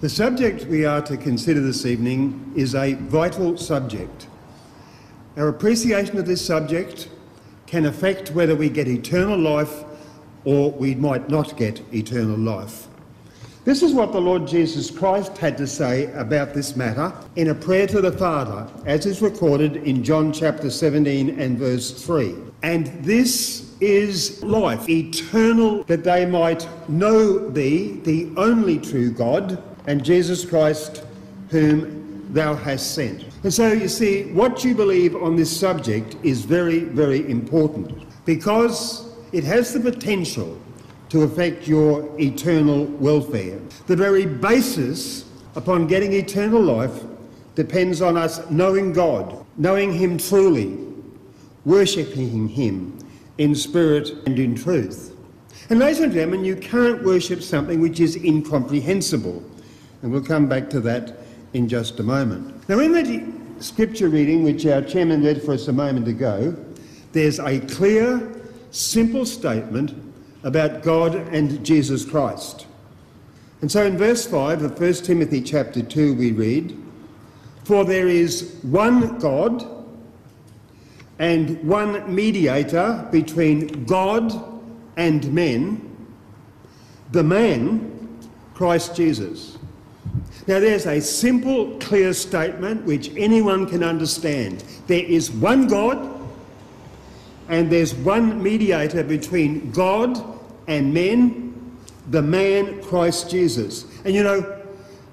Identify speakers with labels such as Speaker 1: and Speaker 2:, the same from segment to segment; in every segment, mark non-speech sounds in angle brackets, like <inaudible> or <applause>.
Speaker 1: The subject we are to consider this evening is a vital subject. Our appreciation of this subject can affect whether we get eternal life or we might not get eternal life. This is what the Lord Jesus Christ had to say about this matter in a prayer to the Father, as is recorded in John chapter 17 and verse 3. And this is life, eternal, that they might know thee, the only true God, and Jesus Christ, whom thou hast sent. And so you see, what you believe on this subject is very, very important because it has the potential to affect your eternal welfare. The very basis upon getting eternal life depends on us knowing God, knowing Him truly, worshipping Him in spirit and in truth. And ladies and gentlemen, you can't worship something which is incomprehensible. And we'll come back to that in just a moment. Now, in the scripture reading, which our chairman read for us a moment ago, there's a clear, simple statement about God and Jesus Christ. And so in verse 5 of 1 Timothy chapter 2 we read, For there is one God and one mediator between God and men, the man, Christ Jesus. Now there's a simple, clear statement which anyone can understand. There is one God and there's one mediator between God and men, the man Christ Jesus. And you know,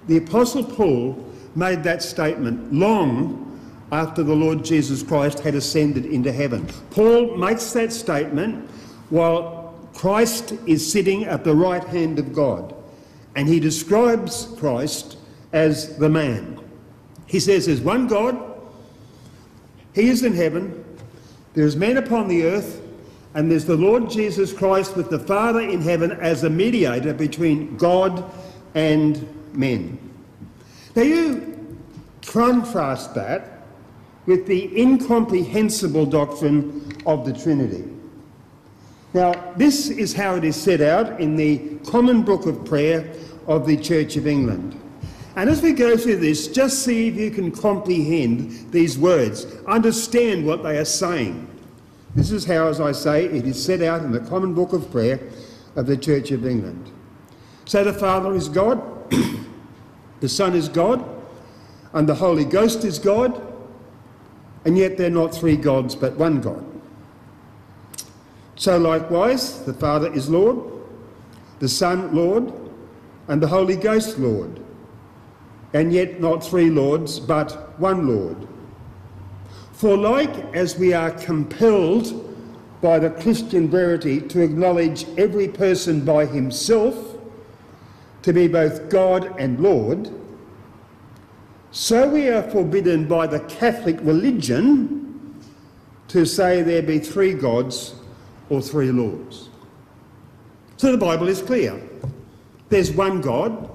Speaker 1: the Apostle Paul made that statement long after the Lord Jesus Christ had ascended into heaven. Paul makes that statement while Christ is sitting at the right hand of God. And he describes Christ as the man. He says there's one God, he is in heaven, there's men upon the earth, and there's the Lord Jesus Christ with the Father in heaven as a mediator between God and men. Now you contrast that with the incomprehensible doctrine of the Trinity. Now, this is how it is set out in the Common Book of Prayer of the Church of England. And as we go through this, just see if you can comprehend these words, understand what they are saying. This is how, as I say, it is set out in the Common Book of Prayer of the Church of England. So the Father is God, <clears throat> the Son is God, and the Holy Ghost is God, and yet they're not three gods but one God. So likewise, the Father is Lord, the Son Lord, and the Holy Ghost Lord, and yet not three Lords but one Lord. For like as we are compelled by the Christian verity to acknowledge every person by himself to be both God and Lord, so we are forbidden by the Catholic religion to say there be three gods or three lords. So the Bible is clear. There's one God,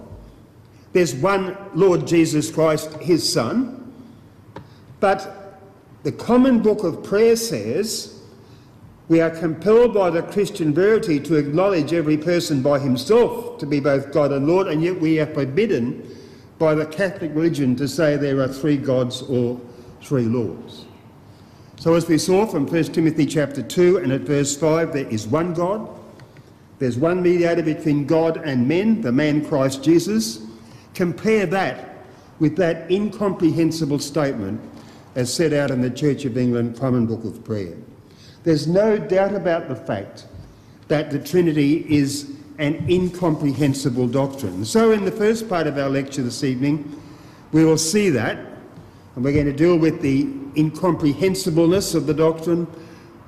Speaker 1: there's one Lord Jesus Christ, his Son, but the Common Book of Prayer says we are compelled by the Christian verity to acknowledge every person by himself to be both God and Lord, and yet we are forbidden by the Catholic religion to say there are three gods or three lords. So as we saw from 1 Timothy chapter 2 and at verse 5, there is one God, there's one mediator between God and men, the man Christ Jesus. Compare that with that incomprehensible statement as set out in the Church of England Common Book of Prayer. There's no doubt about the fact that the Trinity is an incomprehensible doctrine. So, in the first part of our lecture this evening, we will see that, and we're going to deal with the incomprehensibleness of the doctrine.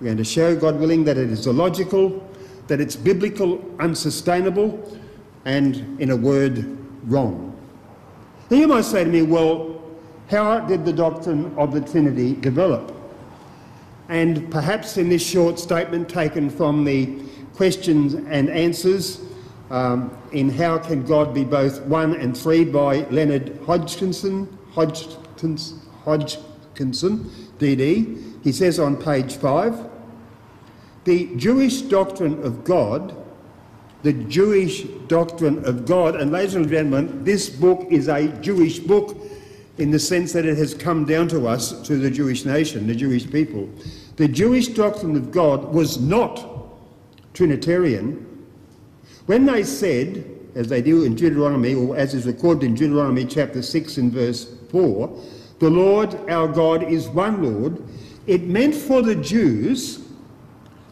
Speaker 1: We're going to show, God willing, that it is illogical, that it's biblical, unsustainable, and, in a word, wrong. Now, you might say to me, well, how did the doctrine of the Trinity develop? And perhaps in this short statement taken from the questions and answers um, in How Can God Be Both One and Three by Leonard Hodgkinson, Hodgkinson, Hodgkinson, DD, he says on page five, the Jewish doctrine of God the Jewish doctrine of God. And ladies and gentlemen, this book is a Jewish book in the sense that it has come down to us, to the Jewish nation, the Jewish people. The Jewish doctrine of God was not Trinitarian. When they said, as they do in Deuteronomy, or as is recorded in Deuteronomy chapter 6 and verse 4, the Lord our God is one Lord, it meant for the Jews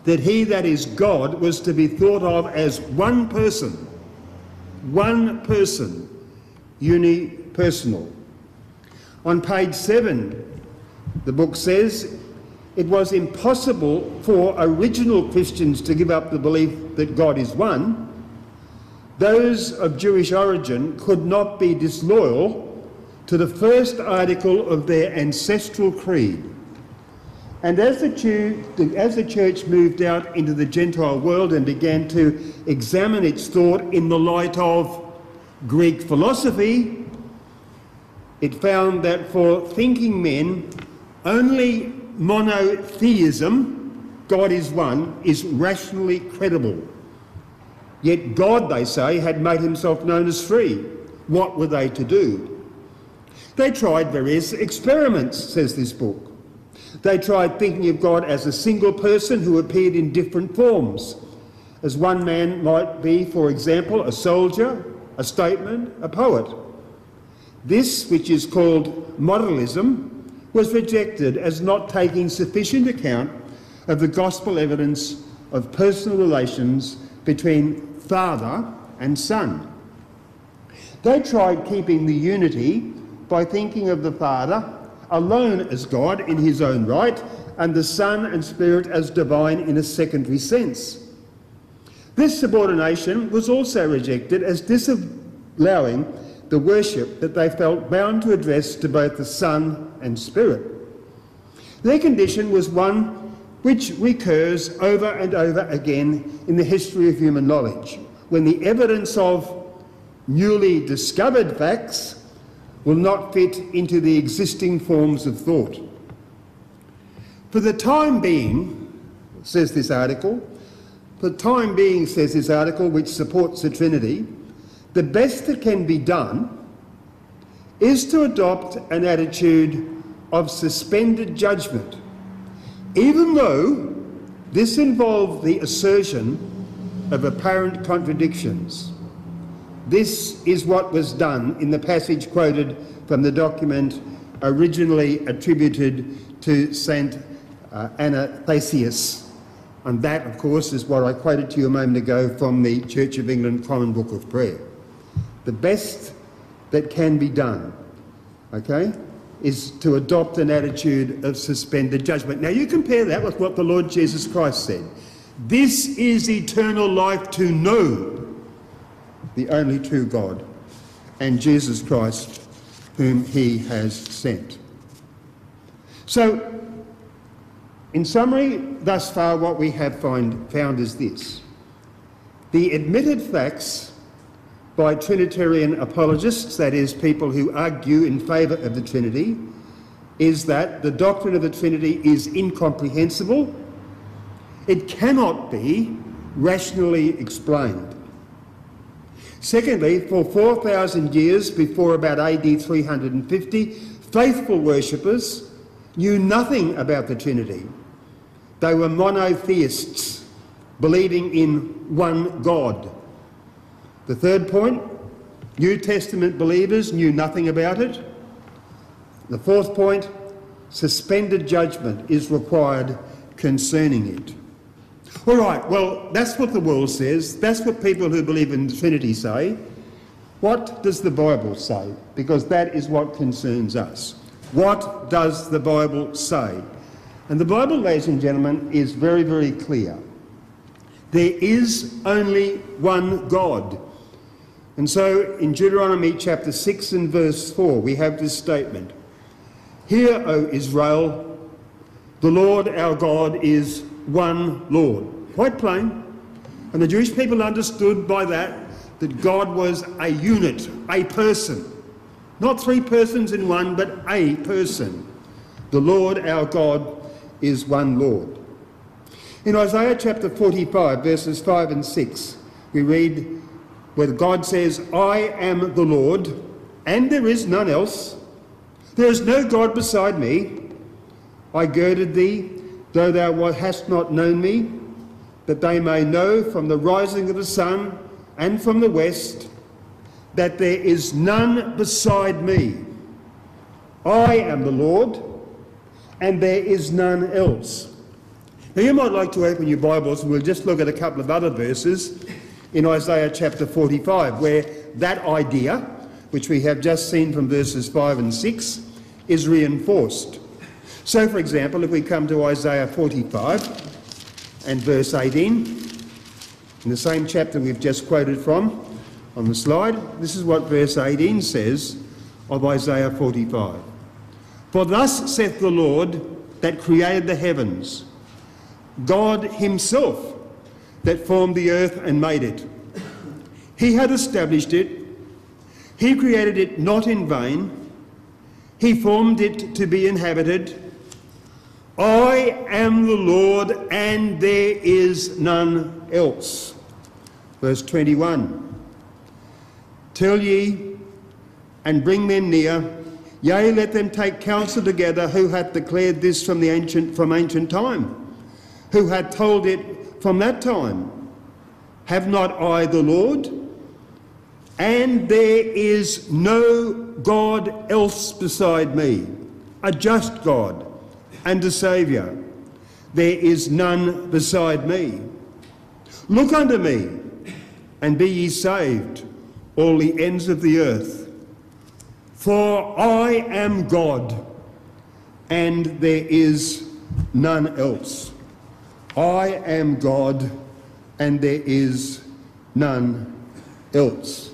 Speaker 1: that he that is God was to be thought of as one person, one person, unipersonal. On page 7, the book says, it was impossible for original Christians to give up the belief that God is one. Those of Jewish origin could not be disloyal to the first article of their ancestral creed. And as the, as the church moved out into the Gentile world and began to examine its thought in the light of Greek philosophy, it found that for thinking men, only monotheism, God is one, is rationally credible. Yet God, they say, had made himself known as three. What were they to do? They tried various experiments, says this book. They tried thinking of God as a single person who appeared in different forms. As one man might be, for example, a soldier, a statesman, a poet. This, which is called modalism, was rejected as not taking sufficient account of the gospel evidence of personal relations between father and son. They tried keeping the unity by thinking of the Father alone as God in his own right, and the Son and Spirit as divine in a secondary sense. This subordination was also rejected as disallowing the worship that they felt bound to address to both the Son and Spirit. Their condition was one which recurs over and over again in the history of human knowledge, when the evidence of newly discovered facts will not fit into the existing forms of thought. For the time being, says this article, for the time being, says this article, which supports the Trinity, the best that can be done is to adopt an attitude of suspended judgment, even though this involved the assertion of apparent contradictions. This is what was done in the passage quoted from the document originally attributed to St. Uh, Athanasius. And that, of course, is what I quoted to you a moment ago from the Church of England Common Book of Prayer. The best that can be done, okay, is to adopt an attitude of suspended judgment. Now, you compare that with what the Lord Jesus Christ said. This is eternal life to know the only true God, and Jesus Christ, whom he has sent. So, in summary, thus far, what we have find, found is this. The admitted facts by Trinitarian apologists, that is, people who argue in favour of the Trinity, is that the doctrine of the Trinity is incomprehensible. It cannot be rationally explained. Secondly, for 4,000 years before about AD 350, faithful worshippers knew nothing about the Trinity. They were monotheists, believing in one God. The third point, New Testament believers knew nothing about it. The fourth point, suspended judgment is required concerning it. All right, well, that's what the world says. That's what people who believe in Trinity say. What does the Bible say? Because that is what concerns us. What does the Bible say? And the Bible, ladies and gentlemen, is very, very clear. There is only one God. And so in Deuteronomy chapter 6 and verse 4, we have this statement Hear, O Israel, the Lord our God is one Lord. Quite plain. And the Jewish people understood by that that God was a unit, a person. Not three persons in one, but a person. The Lord our God is one Lord. In Isaiah chapter 45, verses 5 and 6, we read where God says, I am the Lord, and there is none else. There is no God beside me. I girded thee, though thou hast not known me, that they may know from the rising of the sun and from the west that there is none beside me. I am the Lord, and there is none else. Now, you might like to open your Bibles, and we'll just look at a couple of other verses in Isaiah chapter 45, where that idea, which we have just seen from verses 5 and 6, is reinforced. So, for example, if we come to Isaiah 45 and verse 18, in the same chapter we've just quoted from on the slide, this is what verse 18 says of Isaiah 45. For thus saith the Lord that created the heavens, God Himself that formed the earth and made it. He had established it. He created it not in vain. He formed it to be inhabited. I am the Lord, and there is none else. Verse 21 Tell ye and bring them near, yea, let them take counsel together, who hath declared this from the ancient from ancient time, who hath told it from that time. Have not I the Lord? And there is no God else beside me, a just God and a Saviour. There is none beside me. Look unto me, and be ye saved, all the ends of the earth. For I am God, and there is none else. I am God, and there is none else.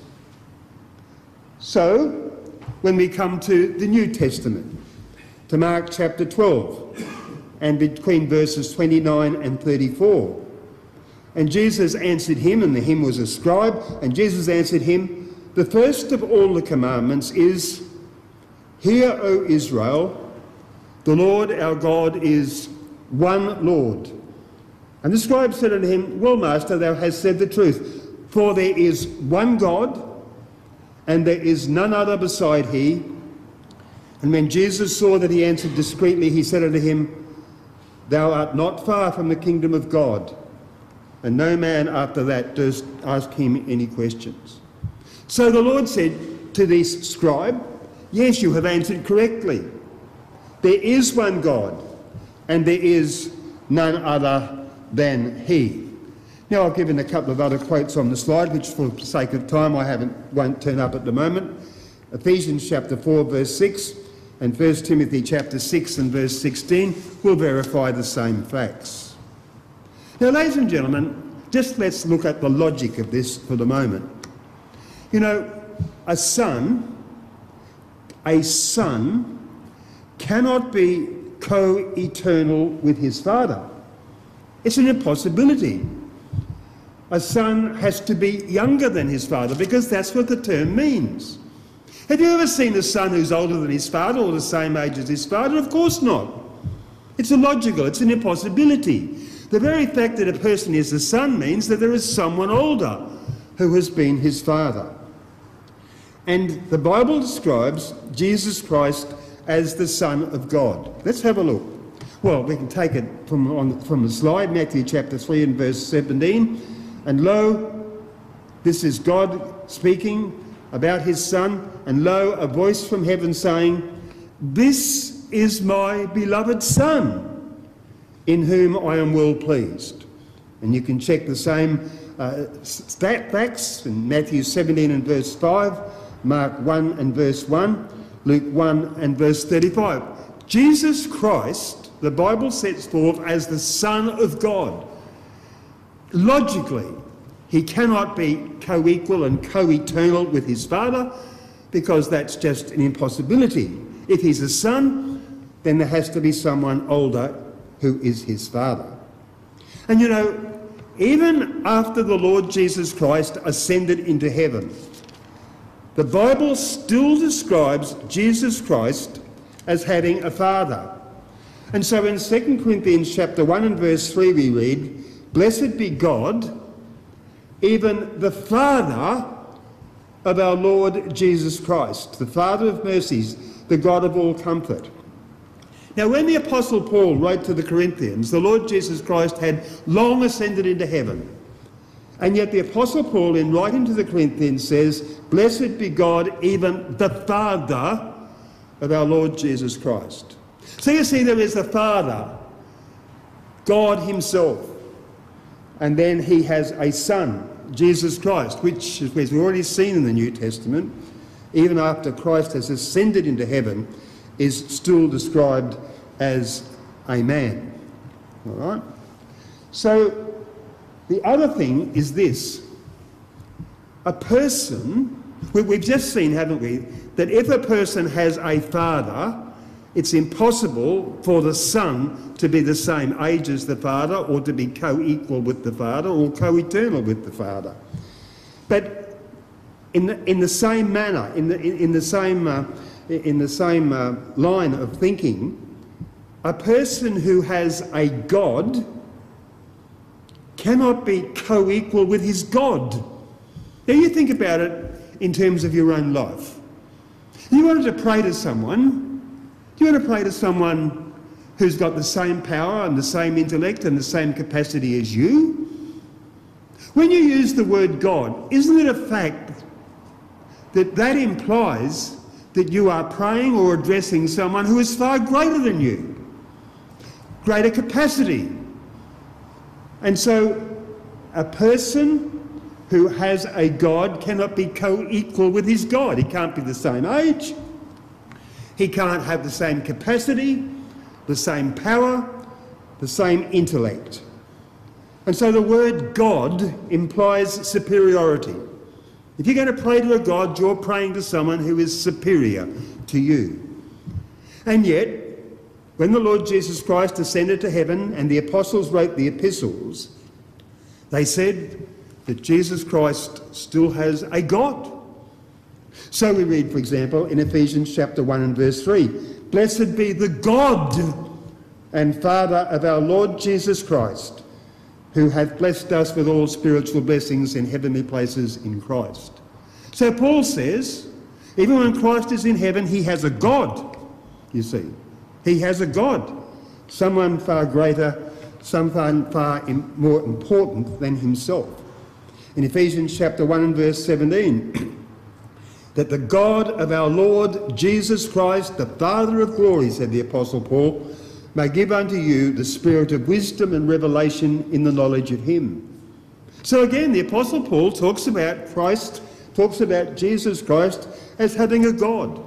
Speaker 1: So, when we come to the New Testament, to Mark chapter 12, and between verses 29 and 34. And Jesus answered him, and the him was a scribe, and Jesus answered him, The first of all the commandments is, Hear, O Israel, the Lord our God is one Lord. And the scribe said unto him, Well, Master, thou hast said the truth, for there is one God, and there is none other beside he, and when Jesus saw that he answered discreetly, he said unto him, Thou art not far from the kingdom of God. And no man after that durst ask him any questions. So the Lord said to this scribe, Yes, you have answered correctly. There is one God, and there is none other than He. Now I've given a couple of other quotes on the slide, which for the sake of time I haven't won't turn up at the moment. Ephesians chapter 4, verse 6 and 1 Timothy chapter 6 and verse 16 will verify the same facts. Now, ladies and gentlemen, just let's look at the logic of this for the moment. You know, a son, a son cannot be co-eternal with his father. It's an impossibility. A son has to be younger than his father because that's what the term means. Have you ever seen a son who's older than his father or the same age as his father? Of course not. It's illogical, it's an impossibility. The very fact that a person is a son means that there is someone older who has been his father. And the Bible describes Jesus Christ as the Son of God. Let's have a look. Well, we can take it from, on, from the slide, Matthew chapter 3 and verse 17. And lo, this is God speaking about his son, and lo, a voice from heaven saying, This is my beloved Son, in whom I am well pleased. And you can check the same uh, facts in Matthew 17 and verse 5, Mark 1 and verse 1, Luke 1 and verse 35. Jesus Christ, the Bible sets forth as the Son of God. Logically, he cannot be co equal and co eternal with his Father because that's just an impossibility. If he's a son, then there has to be someone older who is his Father. And you know, even after the Lord Jesus Christ ascended into heaven, the Bible still describes Jesus Christ as having a father. And so in 2 Corinthians chapter 1 and verse 3 we read, Blessed be God even the Father of our Lord Jesus Christ, the Father of mercies, the God of all comfort. Now, when the Apostle Paul wrote to the Corinthians, the Lord Jesus Christ had long ascended into heaven. And yet, the Apostle Paul, in writing to the Corinthians, says, Blessed be God, even the Father of our Lord Jesus Christ. So you see, there is the Father, God Himself. And then He has a Son, Jesus Christ, which, as we've already seen in the New Testament, even after Christ has ascended into heaven, is still described as a man. All right? So the other thing is this a person, we've just seen, haven't we, that if a person has a father, it's impossible for the son to be the same age as the father or to be co equal with the father or co eternal with the father. But in the, in the same manner, in the, in, the same, uh, in the same uh, line of thinking, a person who has a God cannot be co equal with his God. Now, you think about it in terms of your own life. You wanted to pray to someone, do you want to pray to someone who's got the same power and the same intellect and the same capacity as you? When you use the word God, isn't it a fact that that implies that you are praying or addressing someone who is far greater than you? Greater capacity, and so a person who has a God cannot be co equal with his God. He can't be the same age, he can't have the same capacity, the same power, the same intellect. And so the word God implies superiority. If you're going to pray to a God, you're praying to someone who is superior to you. And yet, when the Lord Jesus Christ ascended to heaven and the apostles wrote the epistles, they said that Jesus Christ still has a God. So we read, for example, in Ephesians chapter 1 and verse 3 Blessed be the God and Father of our Lord Jesus Christ, who hath blessed us with all spiritual blessings in heavenly places in Christ. So Paul says, even when Christ is in heaven, he has a God, you see. He has a God, someone far greater, someone far more important than himself. In Ephesians chapter 1 and verse 17, <clears throat> that the God of our Lord Jesus Christ, the Father of glory, said the Apostle Paul, may give unto you the spirit of wisdom and revelation in the knowledge of him. So again, the Apostle Paul talks about Christ, talks about Jesus Christ as having a God,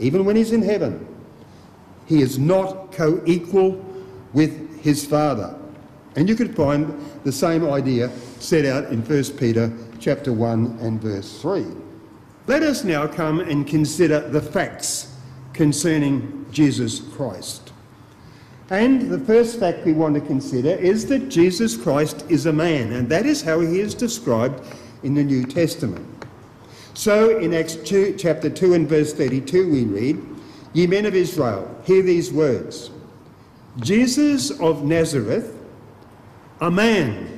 Speaker 1: even when he's in heaven. He is not co equal with his Father. And you could find the same idea set out in 1 Peter chapter 1 and verse 3. Let us now come and consider the facts concerning Jesus Christ. And the first fact we want to consider is that Jesus Christ is a man, and that is how he is described in the New Testament. So in Acts 2, chapter 2 and verse 32 we read, Ye men of Israel, hear these words Jesus of Nazareth, a man,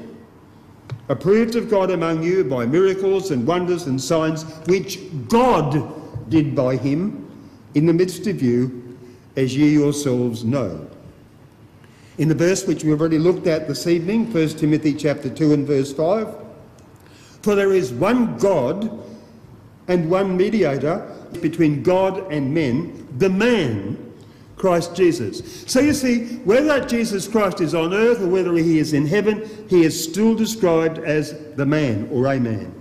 Speaker 1: approved of God among you by miracles and wonders and signs, which God did by him in the midst of you, as ye yourselves know. In the verse which we've already looked at this evening, 1 Timothy chapter 2 and verse 5, for there is one God and one mediator between God and men, the man, Christ Jesus. So you see, whether Jesus Christ is on earth or whether he is in heaven, he is still described as the man or a man.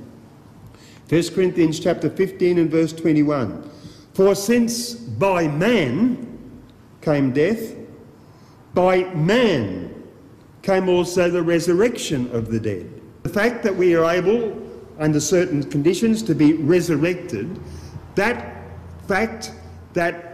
Speaker 1: 1 Corinthians chapter 15 and verse 21. For since by man came death, by man came also the resurrection of the dead. The fact that we are able, under certain conditions, to be resurrected, that fact, that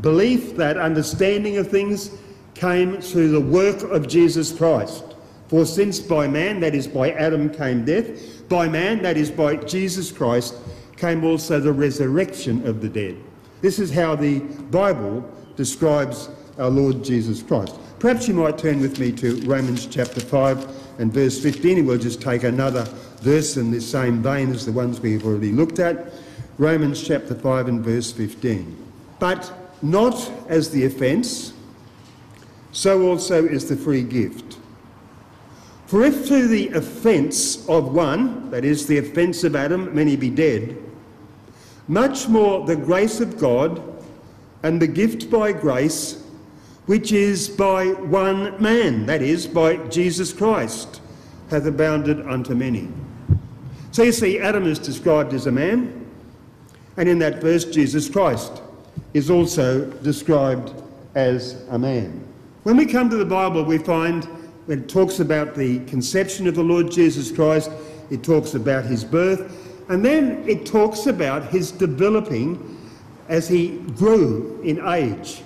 Speaker 1: belief, that understanding of things came through the work of Jesus Christ. For since by man, that is by Adam, came death, by man, that is by Jesus Christ, came also the resurrection of the dead. This is how the Bible describes our Lord Jesus Christ. Perhaps you might turn with me to Romans chapter 5 and verse 15, and we'll just take another verse in the same vein as the ones we've already looked at. Romans chapter 5 and verse 15. But not as the offence, so also is the free gift. For if through the offence of one, that is, the offence of Adam, many be dead, much more the grace of God and the gift by grace, which is by one man, that is, by Jesus Christ, hath abounded unto many. So you see, Adam is described as a man, and in that verse, Jesus Christ is also described as a man. When we come to the Bible, we find when it talks about the conception of the Lord Jesus Christ, it talks about his birth, and then it talks about his developing as he grew in age.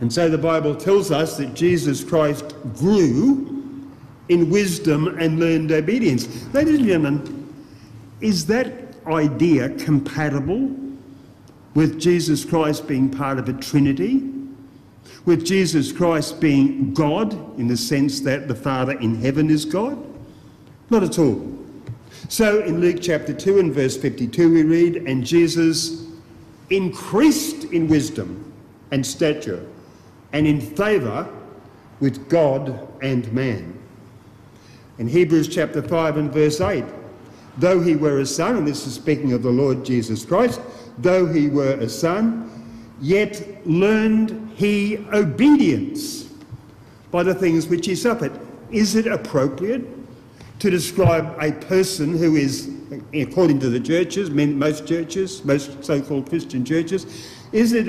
Speaker 1: And so the Bible tells us that Jesus Christ grew in wisdom and learned obedience. Ladies and gentlemen, is that idea compatible with Jesus Christ being part of a Trinity? With Jesus Christ being God in the sense that the Father in heaven is God? Not at all. So in Luke chapter 2 and verse 52 we read, And Jesus increased in wisdom and stature and in favour with God and man. In Hebrews chapter 5 and verse 8, though he were a son, and this is speaking of the Lord Jesus Christ, though he were a son, yet learned he obedience by the things which he suffered. Is it appropriate to describe a person who is, according to the churches, most churches, most so-called Christian churches, is it,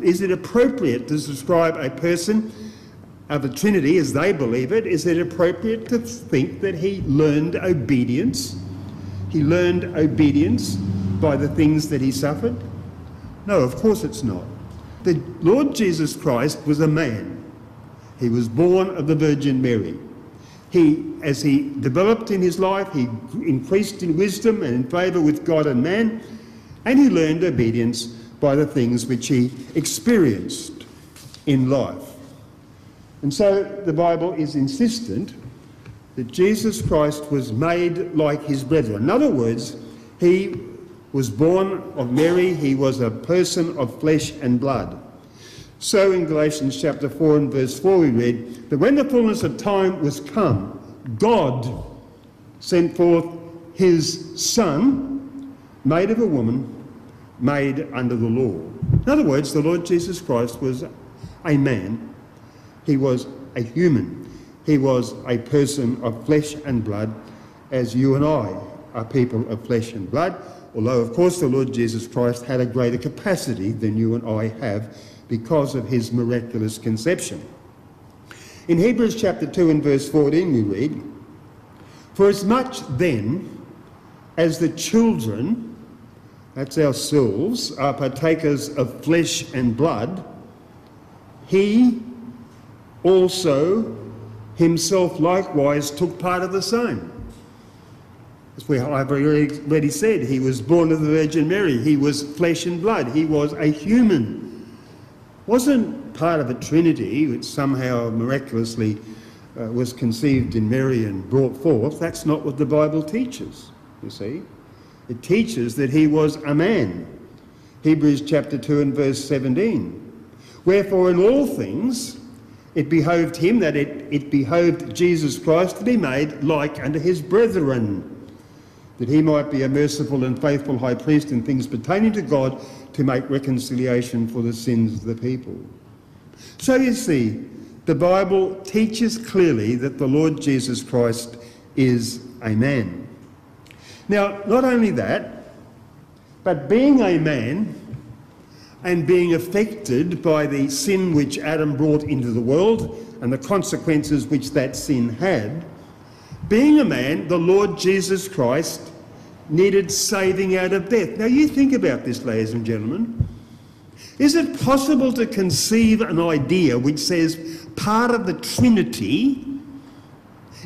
Speaker 1: is it appropriate to describe a person of the Trinity as they believe it? Is it appropriate to think that he learned obedience? He learned obedience by the things that he suffered? No, of course it's not. The Lord Jesus Christ was a man. He was born of the Virgin Mary. He, as he developed in his life, he increased in wisdom and in favour with God and man, and he learned obedience by the things which he experienced in life. And so the Bible is insistent that Jesus Christ was made like his brethren. In other words, he was born of Mary, he was a person of flesh and blood. So in Galatians chapter 4 and verse 4 we read that when the fullness of time was come, God sent forth his Son, made of a woman, made under the law. In other words, the Lord Jesus Christ was a man, he was a human, he was a person of flesh and blood, as you and I are people of flesh and blood, although, of course, the Lord Jesus Christ had a greater capacity than you and I have because of his miraculous conception. In Hebrews chapter 2 and verse 14 we read, For as much then as the children, that's ourselves, are partakers of flesh and blood, he also himself likewise took part of the same. As we have already said, he was born of the Virgin Mary. He was flesh and blood. He was a human wasn't part of a trinity which somehow miraculously uh, was conceived in Mary and brought forth. That's not what the Bible teaches, you see. It teaches that he was a man. Hebrews chapter 2 and verse 17. Wherefore, in all things, it behoved him that it, it behoved Jesus Christ to be made like unto his brethren, that he might be a merciful and faithful high priest in things pertaining to God to make reconciliation for the sins of the people. So you see, the Bible teaches clearly that the Lord Jesus Christ is a man. Now, not only that, but being a man and being affected by the sin which Adam brought into the world and the consequences which that sin had, being a man, the Lord Jesus Christ needed saving out of death. Now, you think about this, ladies and gentlemen. Is it possible to conceive an idea which says part of the Trinity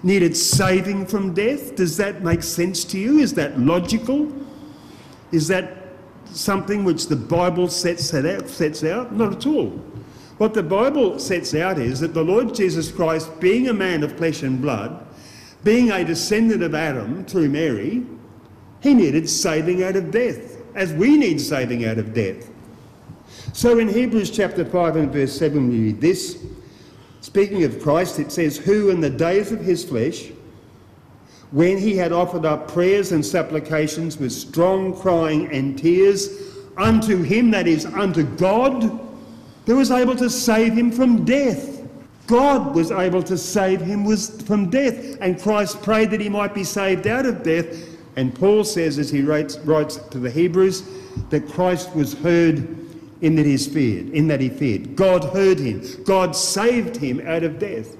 Speaker 1: needed saving from death? Does that make sense to you? Is that logical? Is that something which the Bible sets out, sets out? Not at all. What the Bible sets out is that the Lord Jesus Christ, being a man of flesh and blood, being a descendant of Adam through Mary, he needed saving out of death, as we need saving out of death. So in Hebrews chapter 5 and verse 7, we read this. Speaking of Christ, it says, Who in the days of his flesh, when he had offered up prayers and supplications with strong crying and tears unto him, that is, unto God, who was able to save him from death. God was able to save him from death, and Christ prayed that he might be saved out of death. And Paul says, as he writes, writes to the Hebrews, that Christ was heard in that he feared, in that he feared. God heard him. God saved him out of death.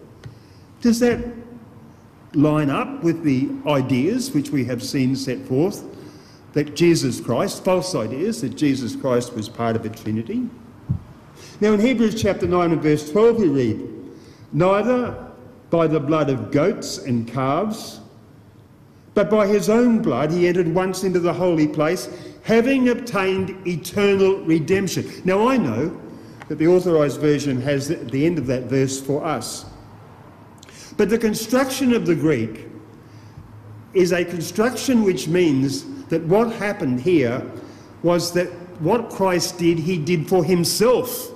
Speaker 1: Does that line up with the ideas which we have seen set forth that Jesus Christ, false ideas that Jesus Christ was part of a Trinity? Now in Hebrews chapter 9 and verse 12 we read, Neither by the blood of goats and calves, but by his own blood he entered once into the holy place, having obtained eternal redemption. Now I know that the authorised version has the end of that verse for us. But the construction of the Greek is a construction which means that what happened here was that what Christ did, he did for himself.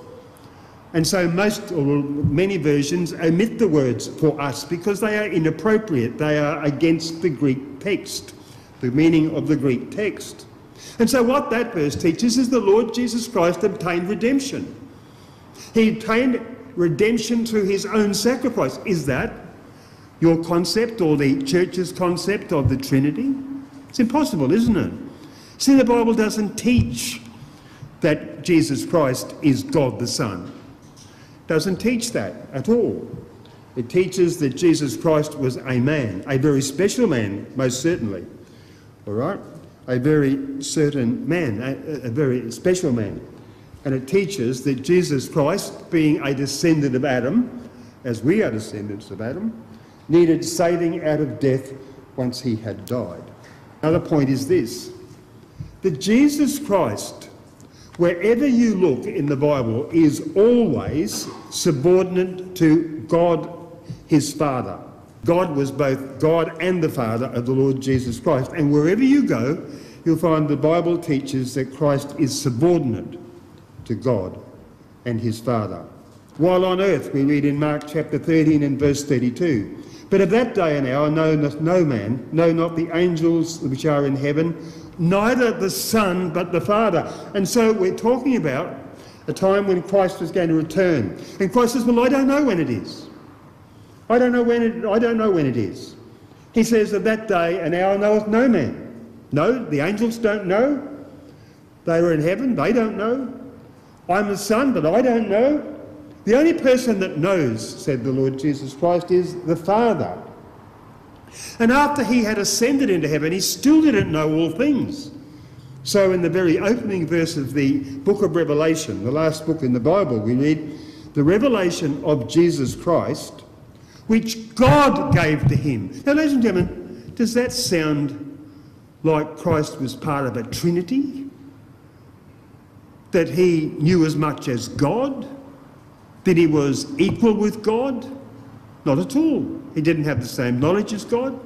Speaker 1: And so most or many versions omit the words for us because they are inappropriate. They are against the Greek text, the meaning of the Greek text. And so what that verse teaches is the Lord Jesus Christ obtained redemption. He obtained redemption through his own sacrifice. Is that your concept or the church's concept of the Trinity? It's impossible, isn't it? See, the Bible doesn't teach that Jesus Christ is God the Son doesn't teach that at all. It teaches that Jesus Christ was a man, a very special man, most certainly. All right? A very certain man, a, a very special man. And it teaches that Jesus Christ, being a descendant of Adam, as we are descendants of Adam, needed saving out of death once he had died. Another point is this that Jesus Christ wherever you look in the Bible, is always subordinate to God, his Father. God was both God and the Father of the Lord Jesus Christ. And wherever you go, you'll find the Bible teaches that Christ is subordinate to God and his Father. While on earth, we read in Mark chapter 13 and verse 32 But of that day and hour knoweth no man, no, not the angels which are in heaven, neither the Son but the Father. And so we're talking about a time when Christ was going to return. And Christ says, Well, I don't know when it is. I don't know when it, I don't know when it is. He says Of that day and hour knoweth no man. No, the angels don't know. They were in heaven, they don't know. I'm the Son, but I don't know. The only person that knows, said the Lord Jesus Christ, is the Father. And after he had ascended into heaven, he still didn't know all things. So, in the very opening verse of the book of Revelation, the last book in the Bible, we read the revelation of Jesus Christ, which God gave to him. Now, ladies and gentlemen, does that sound like Christ was part of a Trinity? That he knew as much as God? That he was equal with God? Not at all. He didn't have the same knowledge as God.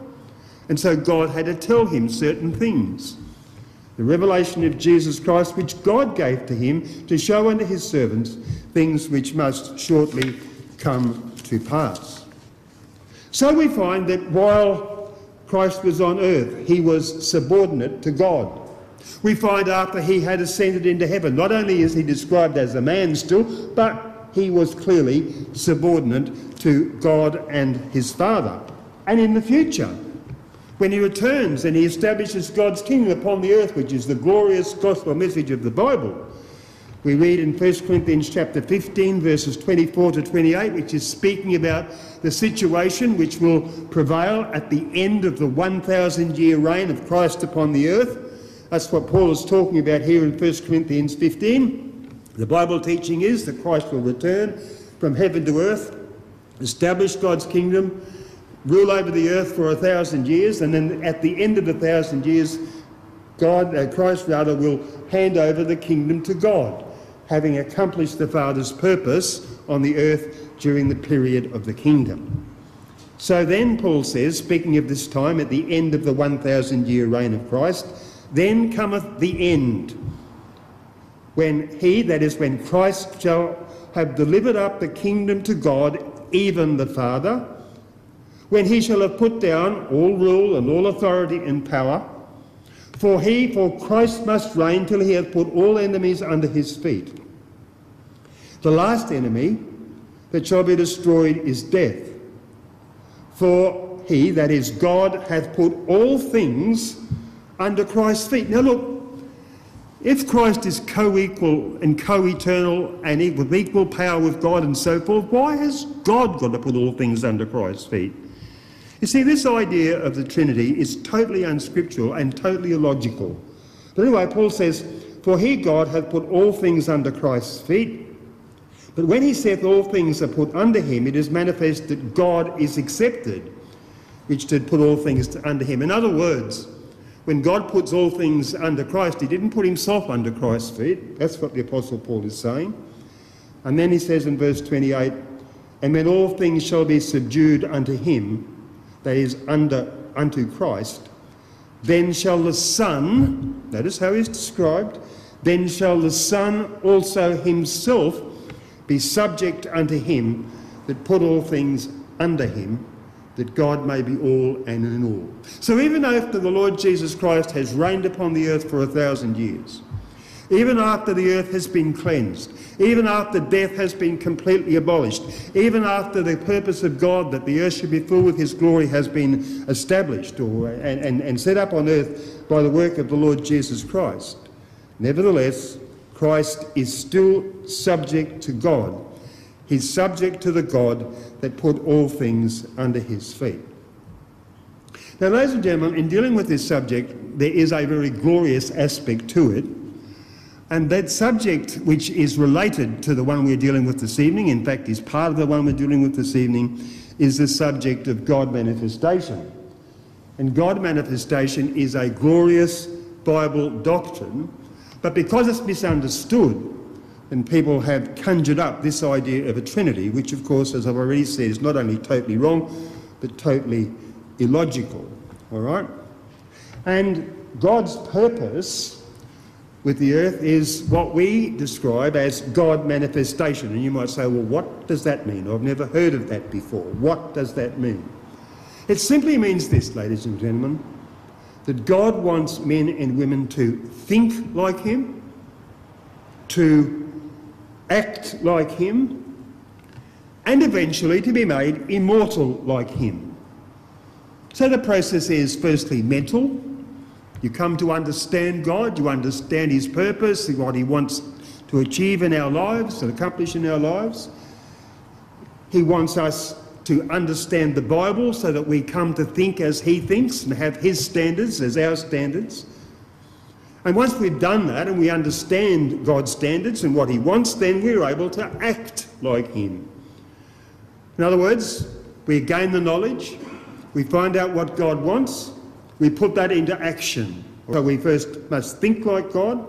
Speaker 1: And so God had to tell him certain things. The revelation of Jesus Christ, which God gave to him to show unto his servants things which must shortly come to pass. So we find that while Christ was on earth, he was subordinate to God. We find after he had ascended into heaven, not only is he described as a man still, but he was clearly subordinate to God and his Father. And in the future, when he returns and he establishes God's kingdom upon the earth, which is the glorious gospel message of the Bible, we read in 1 Corinthians chapter 15, verses 24 to 28, which is speaking about the situation which will prevail at the end of the 1,000 year reign of Christ upon the earth. That's what Paul is talking about here in 1 Corinthians 15. The Bible teaching is that Christ will return from heaven to earth, establish God's kingdom, rule over the earth for a thousand years, and then at the end of the thousand years, God, uh, Christ rather, will hand over the kingdom to God, having accomplished the Father's purpose on the earth during the period of the kingdom. So then, Paul says, speaking of this time at the end of the 1,000 year reign of Christ, then cometh the end, when he, that is, when Christ shall have delivered up the kingdom to God, even the Father, when he shall have put down all rule and all authority and power. For he, for Christ must reign till he hath put all enemies under his feet. The last enemy that shall be destroyed is death. For he, that is God, hath put all things under Christ's feet. Now look, if Christ is co-equal and co-eternal and with equal power with God and so forth, why has God got to put all things under Christ's feet? You see, this idea of the Trinity is totally unscriptural and totally illogical. But anyway, Paul says, For he, God, hath put all things under Christ's feet. But when he saith all things are put under him, it is manifest that God is excepted, which did put all things under him. In other words, when God puts all things under Christ, he didn't put himself under Christ's feet. That's what the Apostle Paul is saying. And then he says in verse 28, And when all things shall be subdued unto him, that is, under unto Christ, then shall the Son, notice how he's described, then shall the Son also himself be subject unto him that put all things under him, that God may be all and in all. So even after the Lord Jesus Christ has reigned upon the earth for a thousand years, even after the earth has been cleansed, even after death has been completely abolished, even after the purpose of God that the earth should be full with his glory has been established or, and, and, and set up on earth by the work of the Lord Jesus Christ. Nevertheless, Christ is still subject to God. He's subject to the God that put all things under his feet. Now, ladies and gentlemen, in dealing with this subject, there is a very glorious aspect to it. And that subject, which is related to the one we're dealing with this evening, in fact, is part of the one we're dealing with this evening, is the subject of God manifestation. And God manifestation is a glorious Bible doctrine, but because it's misunderstood, and people have conjured up this idea of a Trinity, which, of course, as I've already said, is not only totally wrong, but totally illogical. All right? And God's purpose with the earth is what we describe as God manifestation. And you might say, well, what does that mean? I've never heard of that before. What does that mean? It simply means this, ladies and gentlemen, that God wants men and women to think like Him, to act like Him, and eventually to be made immortal like Him. So the process is firstly mental, you come to understand God, you understand His purpose, what He wants to achieve in our lives and accomplish in our lives. He wants us to understand the Bible so that we come to think as He thinks and have His standards as our standards. And once we've done that and we understand God's standards and what He wants, then we're able to act like Him. In other words, we gain the knowledge, we find out what God wants, we put that into action. So we first must think like God,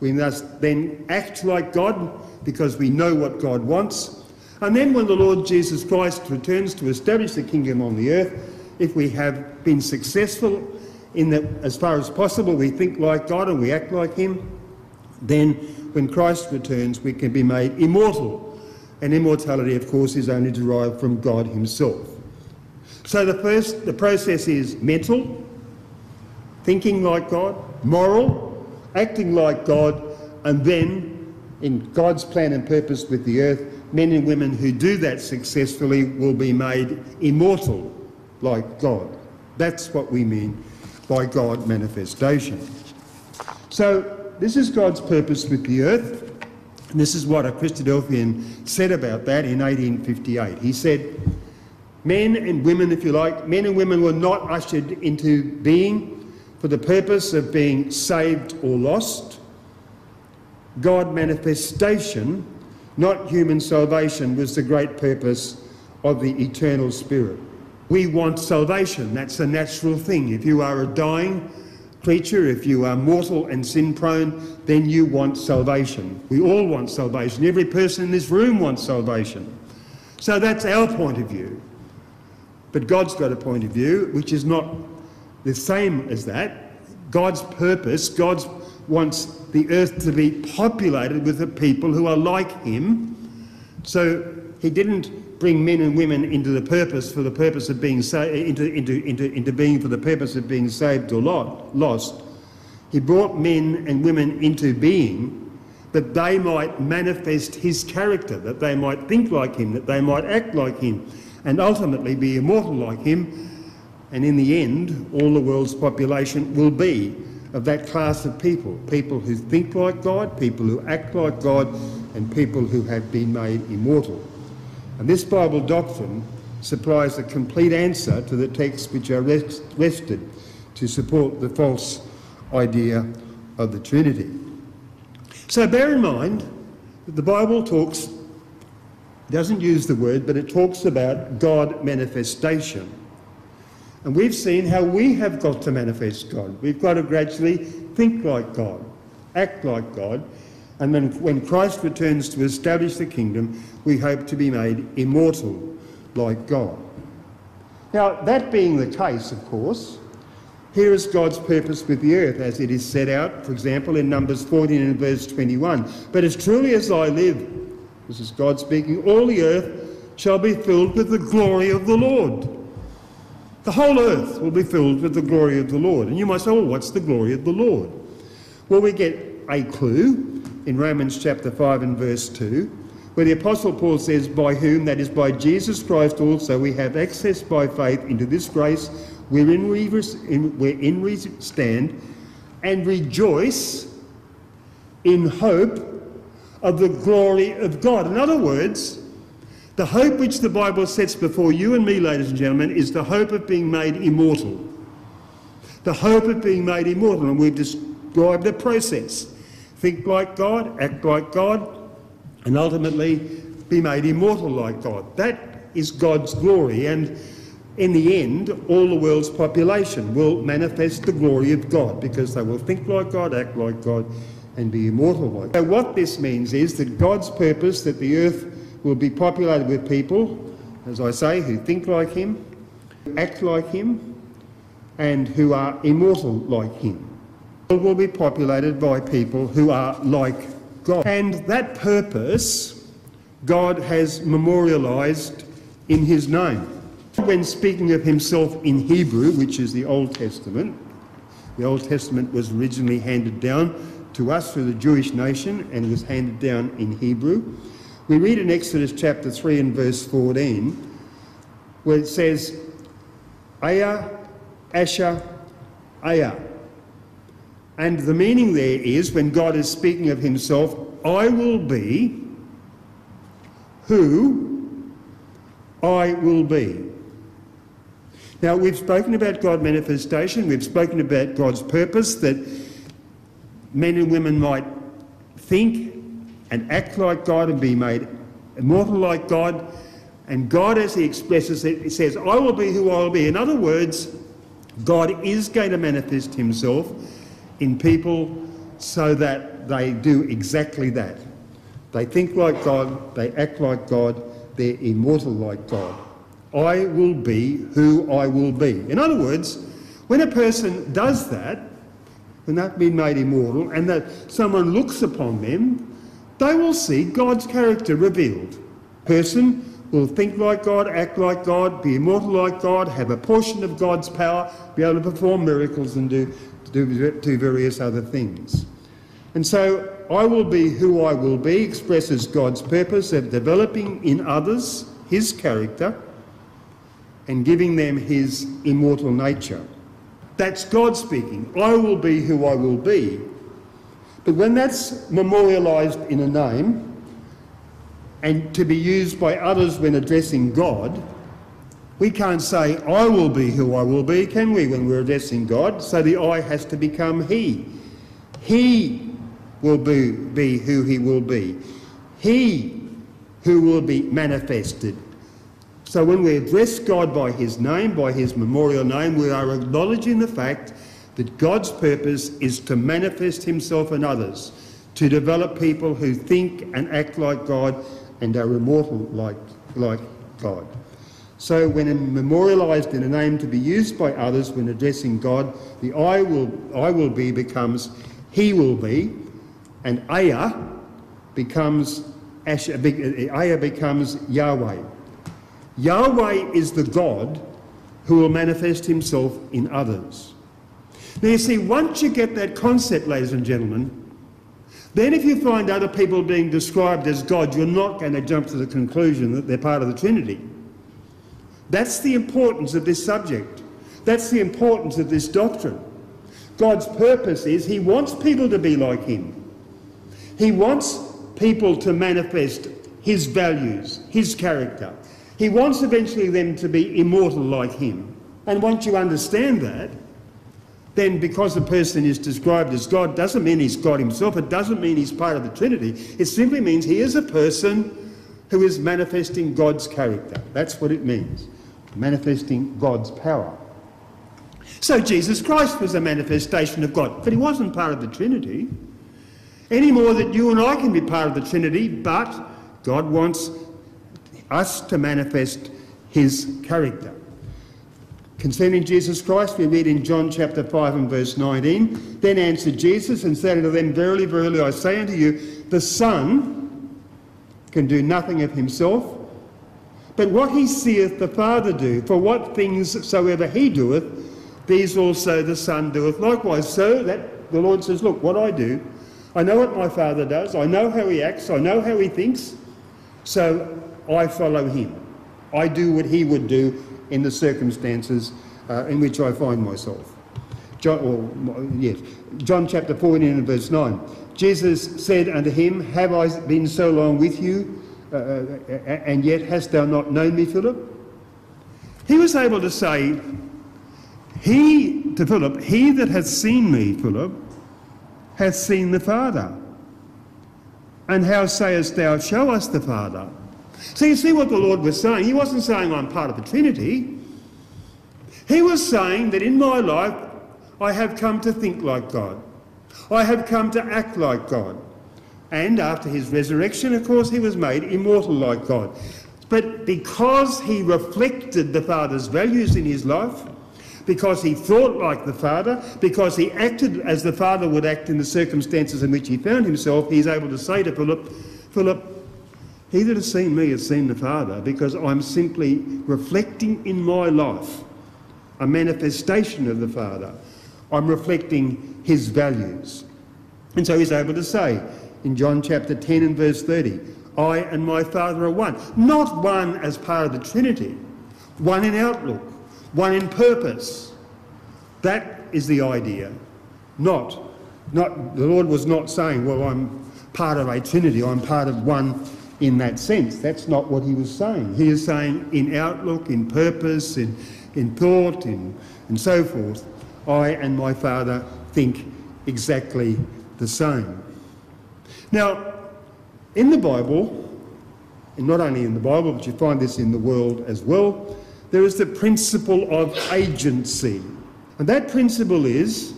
Speaker 1: we must then act like God because we know what God wants. And then when the Lord Jesus Christ returns to establish the kingdom on the earth, if we have been successful in that as far as possible we think like God and we act like him, then when Christ returns we can be made immortal. And immortality, of course, is only derived from God himself. So the first, the process is mental, thinking like God, moral, acting like God, and then in God's plan and purpose with the earth, men and women who do that successfully will be made immortal like God. That's what we mean by God manifestation. So this is God's purpose with the earth. And this is what a Christadelphian said about that in 1858. He said, Men and women, if you like, men and women were not ushered into being for the purpose of being saved or lost. God manifestation, not human salvation, was the great purpose of the eternal spirit. We want salvation, that's a natural thing. If you are a dying creature, if you are mortal and sin prone, then you want salvation. We all want salvation. Every person in this room wants salvation. So that's our point of view. But God's got a point of view which is not the same as that. God's purpose, God wants the earth to be populated with the people who are like Him. So He didn't bring men and women into the purpose for the purpose of being into, into, into, into being for the purpose of being saved or lost. He brought men and women into being that they might manifest his character, that they might think like him, that they might act like him, and ultimately be immortal like him. And in the end, all the world's population will be of that class of people people who think like God, people who act like God, and people who have been made immortal. And this Bible doctrine supplies a complete answer to the texts which are rested to support the false idea of the Trinity. So bear in mind that the Bible talks, doesn't use the word, but it talks about God manifestation. And we've seen how we have got to manifest God. We've got to gradually think like God, act like God, and then when Christ returns to establish the kingdom, we hope to be made immortal like God. Now, that being the case, of course, here is God's purpose with the earth as it is set out, for example, in Numbers 14 and verse 21. But as truly as I live, this is God speaking, all the earth shall be filled with the glory of the Lord. The whole earth will be filled with the glory of the Lord. And you might say, well, what's the glory of the Lord? Well, we get a clue in Romans chapter 5 and verse 2, where the Apostle Paul says, By whom, that is by Jesus Christ also, we have access by faith into this grace wherein we, wherein we stand and rejoice in hope of the glory of God. In other words, the hope which the Bible sets before you and me, ladies and gentlemen, is the hope of being made immortal. The hope of being made immortal, and we've described the process. Think like God, act like God, and ultimately be made immortal like God. That is God's glory. And in the end, all the world's population will manifest the glory of God because they will think like God, act like God, and be immortal like God. So what this means is that God's purpose that the earth will be populated with people, as I say, who think like him, act like him, and who are immortal like him. It will be populated by people who are like God. And that purpose God has memorialised in his name. When speaking of himself in Hebrew, which is the Old Testament, the Old Testament was originally handed down to us through the Jewish nation and was handed down in Hebrew. We read in Exodus chapter 3 and verse 14 where it says, Ehyeh, Asher, Ehyeh. And the meaning there is when God is speaking of himself, I will be who I will be. Now, we've spoken about God manifestation, we've spoken about God's purpose that men and women might think and act like God and be made immortal like God. And God, as He expresses it, he says, I will be who I will be. In other words, God is going to manifest Himself in people so that they do exactly that. They think like God, they act like God, they're immortal like God. I will be who I will be. In other words, when a person does that, when they've been made immortal, and that someone looks upon them, they will see God's character revealed. Person will think like God, act like God, be immortal like God, have a portion of God's power, be able to perform miracles and do, do, do various other things. And so, I will be who I will be expresses God's purpose of developing in others his character and giving them his immortal nature. That's God speaking. I will be who I will be. But when that's memorialised in a name and to be used by others when addressing God, we can't say, I will be who I will be, can we, when we're addressing God? So the I has to become He. He will be, be who He will be. He who will be manifested so when we address God by his name, by his memorial name, we are acknowledging the fact that God's purpose is to manifest himself in others, to develop people who think and act like God and are immortal like, like God. So, when memorialized in a name to be used by others when addressing God, the I will, I will be becomes He will be, and Ehyeh becomes uh, uh, Ehyeh becomes Yahweh. Yahweh is the God who will manifest Himself in others. Now, you see, once you get that concept, ladies and gentlemen, then if you find other people being described as God, you're not going to jump to the conclusion that they're part of the Trinity. That's the importance of this subject. That's the importance of this doctrine. God's purpose is He wants people to be like Him. He wants people to manifest His values, His character. He wants eventually them to be immortal like Him. And once you understand that, then because a person is described as God doesn't mean he's God himself, it doesn't mean he's part of the Trinity, it simply means he is a person who is manifesting God's character. That's what it means manifesting God's power. So Jesus Christ was a manifestation of God, but he wasn't part of the Trinity. Any more that you and I can be part of the Trinity, but God wants us to manifest his character. Concerning Jesus Christ, we read in John chapter 5 and verse 19 Then answered Jesus and said unto them, Verily, verily, I say unto you, the Son can do nothing of himself, but what he seeth the Father do, for what things soever he doeth, these also the Son doeth likewise. So that the Lord says, Look, what I do, I know what my Father does, I know how he acts, I know how he thinks, so I follow him. I do what he would do in the circumstances uh, in which I find myself. John, yes, John chapter 14 and verse 9. Jesus said unto him, Have I been so long with you? Uh, uh, and yet hast thou not known me, Philip? He was able to say, He, to Philip, he that hath seen me, Philip, hath seen the Father. And how sayest thou, Show us the Father? So you see what the Lord was saying? He wasn't saying I'm part of the Trinity. He was saying that in my life I have come to think like God. I have come to act like God. And after his resurrection, of course, he was made immortal like God. But because he reflected the Father's values in his life, because he thought like the Father, because he acted as the Father would act in the circumstances in which he found himself, he's able to say to Philip, Philip, he that has seen me has seen the Father, because I'm simply reflecting in my life a manifestation of the Father. I'm reflecting his values. And so he's able to say, in John chapter 10 and verse 30. I and my Father are one. Not one as part of the Trinity, one in outlook, one in purpose. That is the idea. Not, not the Lord was not saying, well, I'm part of a Trinity, I'm part of one in that sense. That's not what he was saying. He is saying in outlook, in purpose, in, in thought, in, and so forth, I and my Father think exactly the same. Now, in the Bible, and not only in the Bible, but you find this in the world as well, there is the principle of agency. And that principle is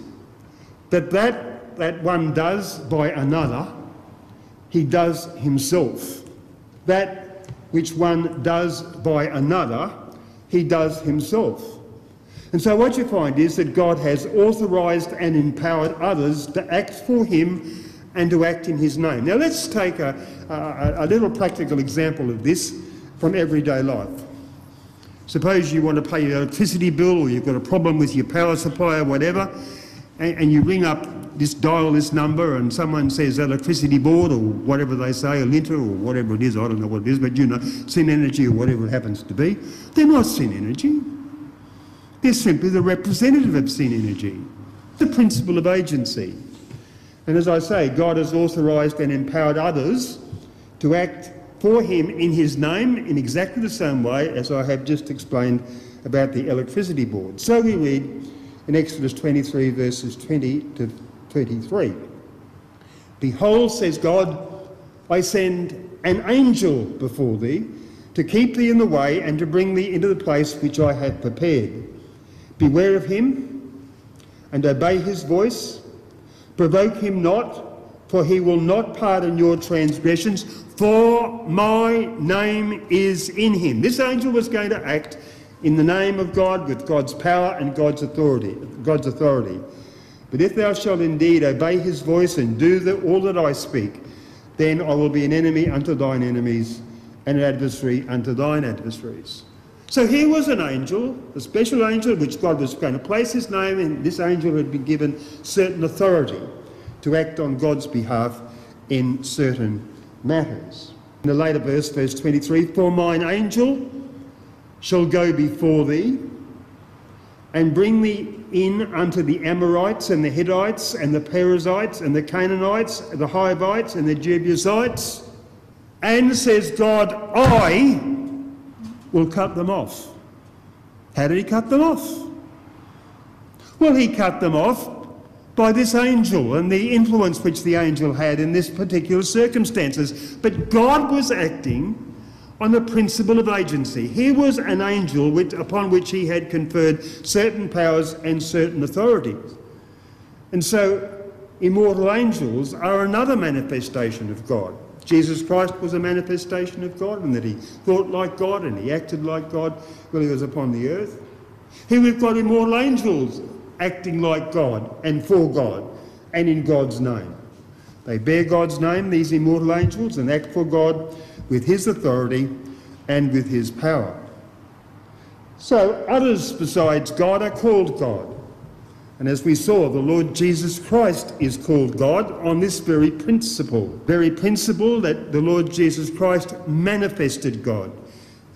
Speaker 1: that that, that one does by another, he does himself. That which one does by another, he does himself. And so what you find is that God has authorised and empowered others to act for him and to act in his name. Now let's take a, a, a little practical example of this from everyday life. Suppose you want to pay your electricity bill or you've got a problem with your power supply or whatever, and, and, you ring up this, dial this number and someone says electricity board or whatever they say, Alinta or whatever it is, I don't know what it is, but you know, Synergy or whatever it happens to be. They're not Synergy. They're simply the representative of Synergy, the principle of agency. And as I say, God has authorised and empowered others to act for him in his name in exactly the same way as I have just explained about the electricity board. So we read in Exodus 23, verses 20 to 23. Behold, says God, I send an angel before thee to keep thee in the way and to bring thee into the place which I have prepared. Beware of him and obey his voice Provoke him not, for he will not pardon your transgressions, for my name is in him. This angel was going to act in the name of God with God's power and God's authority. God's authority. But if thou shalt indeed obey his voice and do the, all that I speak, then I will be an enemy unto thine enemies and an adversary unto thine adversaries. So here was an angel, a special angel, which God was going to place his name, and this angel had been given certain authority to act on God's behalf in certain matters. In the later verse, verse 23, For mine angel shall go before thee and bring thee in unto the Amorites and the Hittites and the Perizzites and the Canaanites, the Hivites and the Jebusites, and says God, I will cut them off. How did he cut them off? Well, he cut them off by this angel and the influence which the angel had in this particular circumstances. But God was acting on the principle of agency. He was an angel which, upon which he had conferred certain powers and certain authorities. And so, immortal angels are another manifestation of God. Jesus Christ was a manifestation of God and that he thought like God and he acted like God while he was upon the earth. Here we've got immortal angels acting like God and for God and in God's name. They bear God's name, these immortal angels, and act for God with his authority and with his power. So others besides God are called God. And as we saw, the Lord Jesus Christ is called God on this very principle, very principle that the Lord Jesus Christ manifested God,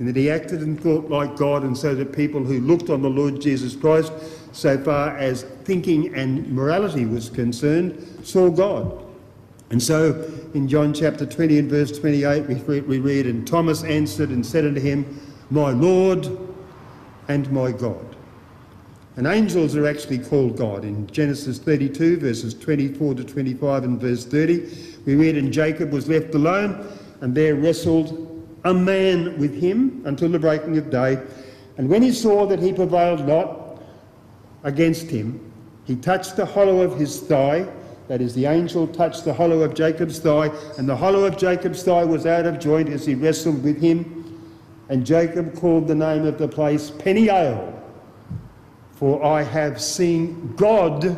Speaker 1: and that he acted and thought like God, and so that people who looked on the Lord Jesus Christ, so far as thinking and morality was concerned, saw God. And so in John chapter 20 and verse 28, we read, And Thomas answered and said unto him, My Lord and my God. And angels are actually called God. In Genesis 32, verses 24 to 25 and verse 30, we read, And Jacob was left alone, and there wrestled a man with him until the breaking of day. And when he saw that he prevailed not against him, he touched the hollow of his thigh that is, the angel touched the hollow of Jacob's thigh, and the hollow of Jacob's thigh was out of joint as he wrestled with him. And Jacob called the name of the place Peniel, for I have seen God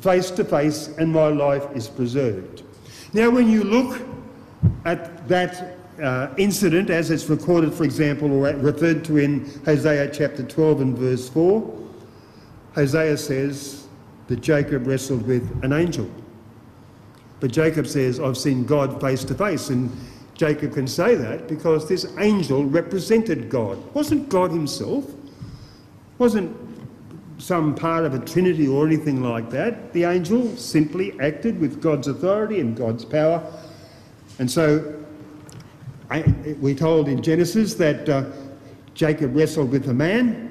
Speaker 1: face to face, and my life is preserved. Now, when you look at that uh, incident as it's recorded, for example, or referred to in Hosea chapter 12 and verse 4, Hosea says, that Jacob wrestled with an angel. But Jacob says, I've seen God face to face. And Jacob can say that because this angel represented God. Wasn't God himself? Wasn't some part of a trinity or anything like that. The angel simply acted with God's authority and God's power. And so we're told in Genesis that uh, Jacob wrestled with a man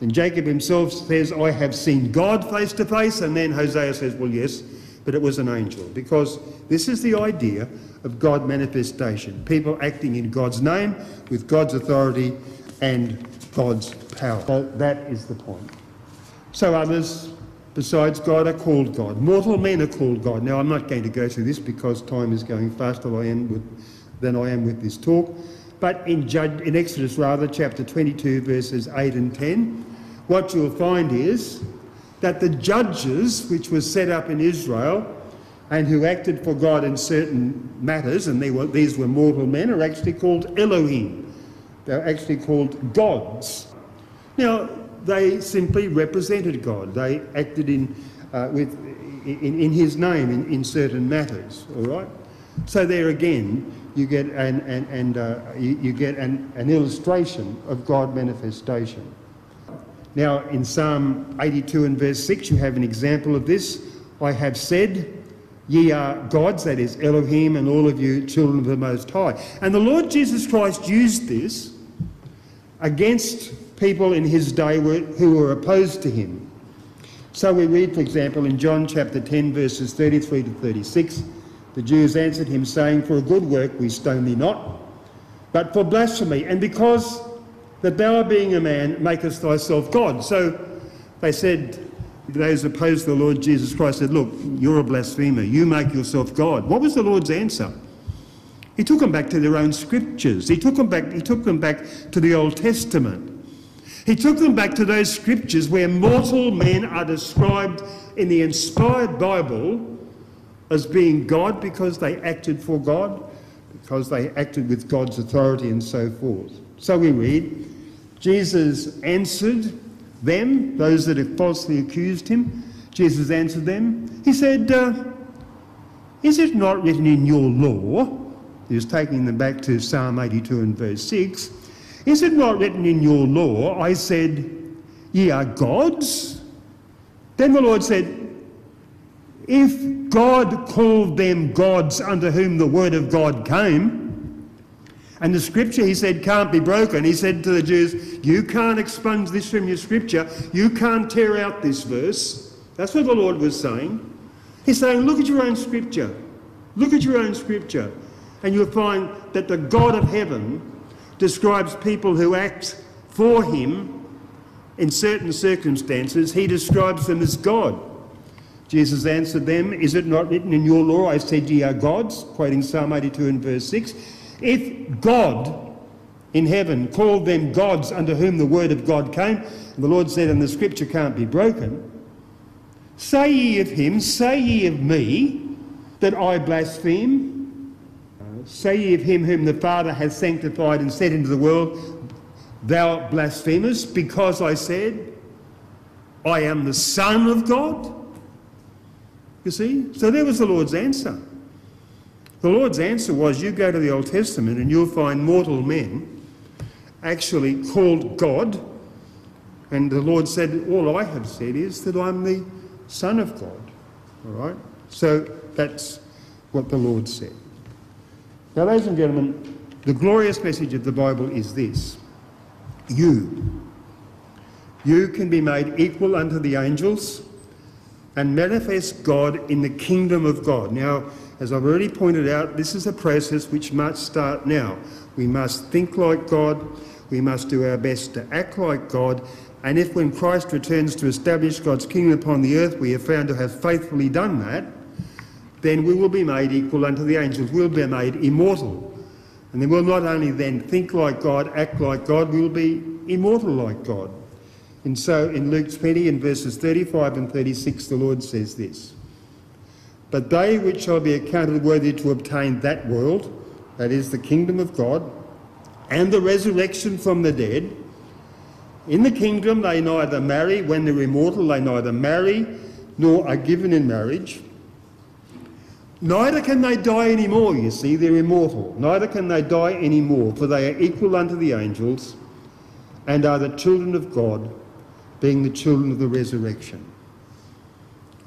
Speaker 1: and Jacob himself says, I have seen God face to face. And then Hosea says, Well, yes, but it was an angel. Because this is the idea of God manifestation people acting in God's name with God's authority and God's power. So that is the point. So others besides God are called God. Mortal men are called God. Now, I'm not going to go through this because time is going faster than I am with, than I am with this talk. But in, Judge, in Exodus, rather, chapter 22, verses 8 and 10, what you'll find is that the judges which were set up in Israel and who acted for God in certain matters, and they were, these were mortal men, are actually called Elohim. They're actually called gods. Now, they simply represented God. They acted in, uh, with, in, in, his name in, in certain matters, all right? So there again, you get an, an, and, uh, you, you, get an, an illustration of God manifestation. Now, in Psalm 82 and verse 6, you have an example of this. I have said, Ye are gods, that is Elohim, and all of you children of the Most High. And the Lord Jesus Christ used this against people in his day who were opposed to him. So we read, for example, in John chapter 10, verses 33 to 36, the Jews answered him, saying, For a good work we stone thee not, but for blasphemy, and because that thou being a man makest thyself God. So they said, those opposed to the Lord Jesus Christ said, Look, you're a blasphemer. You make yourself God. What was the Lord's answer? He took them back to their own scriptures. He took them back, he took them back to the Old Testament. He took them back to those scriptures where mortal men are described in the inspired Bible as being God because they acted for God, because they acted with God's authority and so forth. So we read, Jesus answered them, those that have falsely accused him. Jesus answered them. He said, uh, Is it not written in your law? He was taking them back to Psalm 82 and verse 6. Is it not written in your law? I said, Ye are gods? Then the Lord said, If God called them gods unto whom the word of God came, and the scripture, he said, can't be broken. He said to the Jews, You can't expunge this from your scripture. You can't tear out this verse. That's what the Lord was saying. He's saying, Look at your own scripture. Look at your own scripture. And you'll find that the God of heaven describes people who act for him in certain circumstances. He describes them as God. Jesus answered them, Is it not written in your law, I said ye are gods? Quoting Psalm 82 and verse 6. If God in heaven called them gods under whom the word of God came, the Lord said, and the scripture can't be broken, say ye of him, say ye of me, that I blaspheme? say ye of him whom the Father hath sanctified and set into the world, thou blasphemest, because I said, I am the Son of God? You see? So there was the Lord's answer. The Lord's answer was you go to the Old Testament and you'll find mortal men actually called God. And the Lord said, All I have said is that I'm the Son of God. All right? So that's what the Lord said. Now, ladies and gentlemen, the glorious message of the Bible is this You, you can be made equal unto the angels and manifest God in the kingdom of God. Now, as I've already pointed out, this is a process which must start now. We must think like God, we must do our best to act like God, and if when Christ returns to establish God's kingdom upon the earth we are found to have faithfully done that, then we will be made equal unto the angels. We'll be made immortal. And then we'll not only then think like God, act like God, we'll be immortal like God. And so in Luke 20 in verses 35 and 36, the Lord says this. But they which shall be accounted worthy to obtain that world, that is the kingdom of God, and the resurrection from the dead, in the kingdom they neither marry, when they're immortal, they neither marry nor are given in marriage. Neither can they die any more, you see, they're immortal. Neither can they die any more, for they are equal unto the angels and are the children of God, being the children of the resurrection.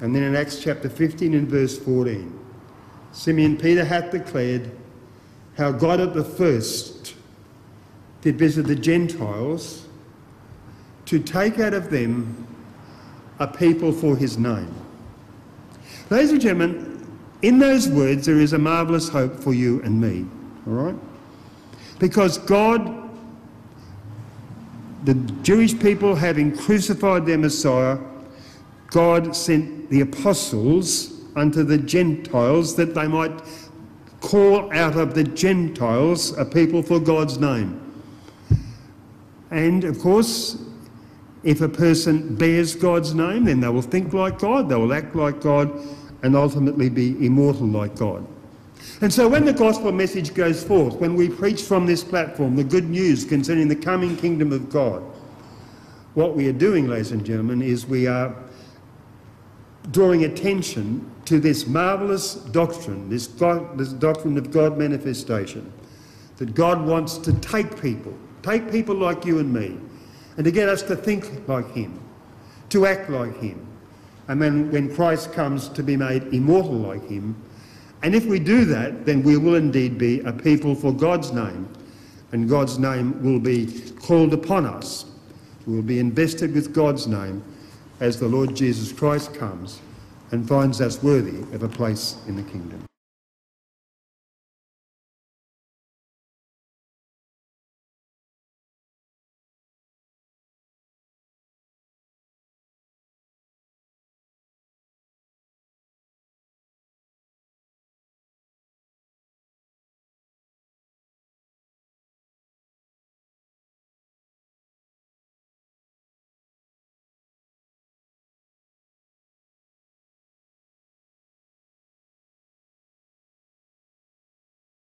Speaker 1: And then in Acts chapter 15 and verse 14, Simeon Peter hath declared how God at the first did visit the Gentiles to take out of them a people for his name. Ladies and gentlemen, in those words there is a marvellous hope for you and me, all right? Because God, the Jewish people having crucified their Messiah, God sent the apostles unto the Gentiles that they might call out of the Gentiles a people for God's name. And of course, if a person bears God's name, then they will think like God, they will act like God, and ultimately be immortal like God. And so when the gospel message goes forth, when we preach from this platform the good news concerning the coming kingdom of God, what we are doing, ladies and gentlemen, is we are drawing attention to this marvellous doctrine, this, God, this doctrine of God manifestation, that God wants to take people, take people like you and me, and to get us to think like Him, to act like Him, and then when Christ comes to be made immortal like Him. And if we do that, then we will indeed be a people for God's name, and God's name will be called upon us. We will be invested with God's name as the Lord Jesus Christ comes and finds us worthy of a place in the kingdom.